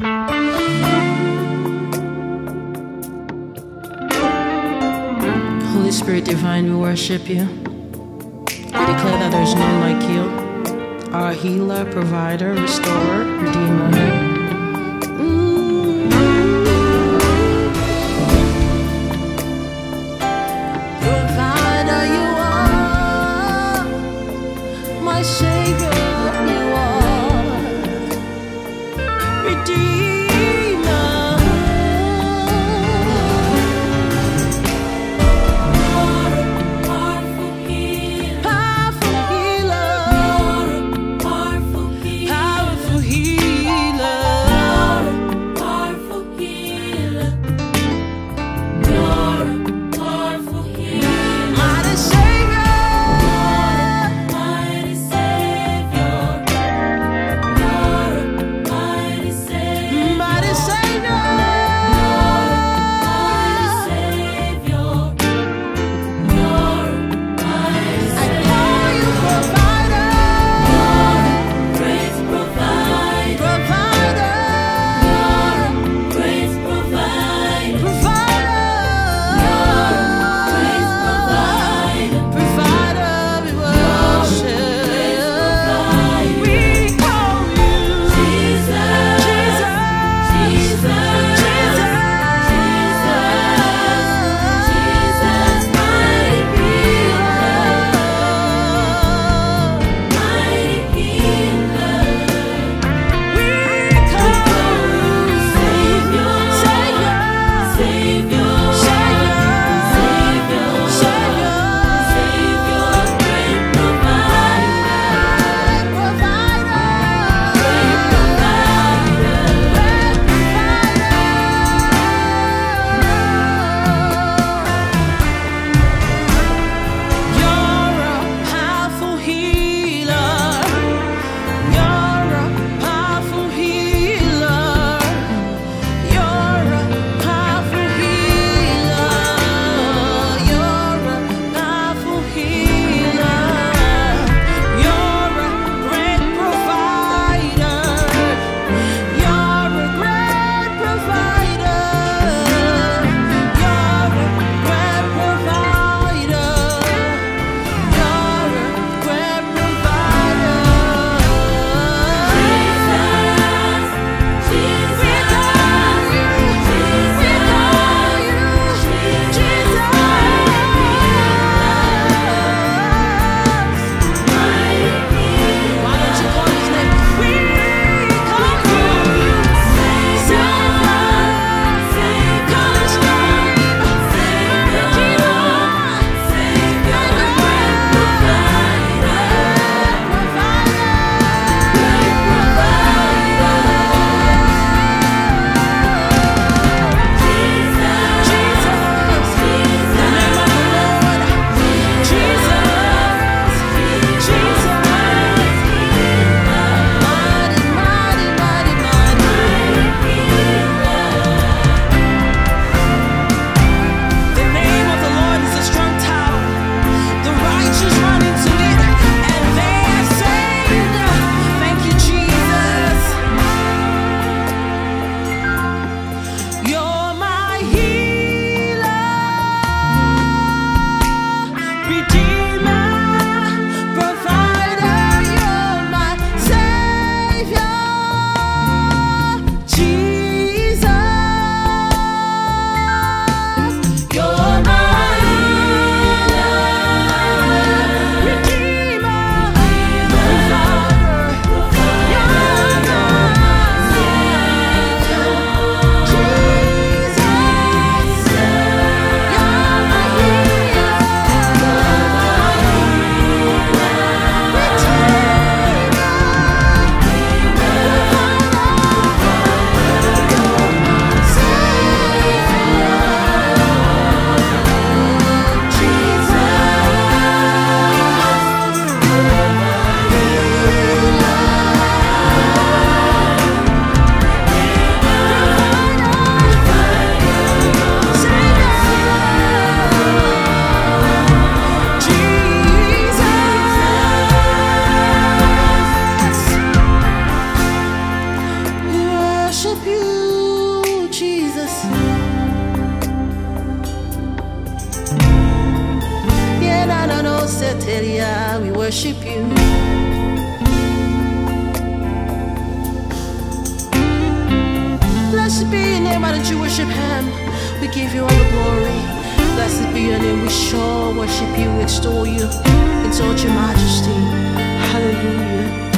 Holy Spirit divine, we worship you. We declare that there's none like you. Our healer, provider, restorer, redeemer. Redeemer, Teteria, we worship you. Blessed be your name, why don't you worship him? We give you all the glory. Blessed be your name, we sure worship you, extol you, exalt your majesty. Hallelujah.